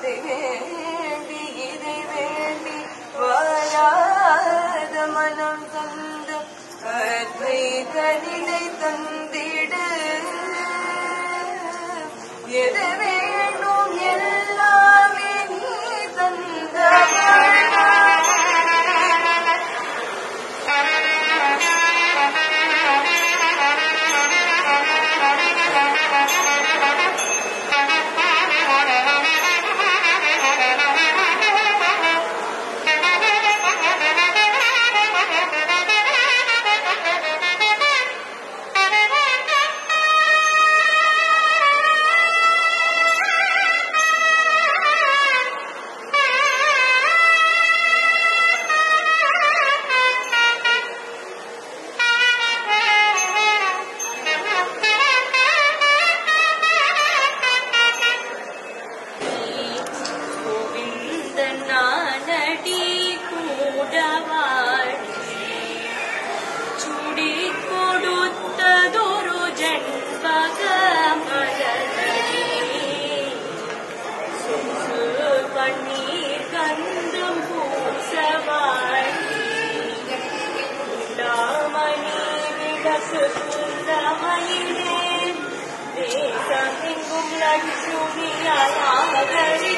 அதை வேண்டி இதை வேண்டி வாழாத மனம் தந்த அத்வைதனிலை தந்த महे देशि भुरीया रागरे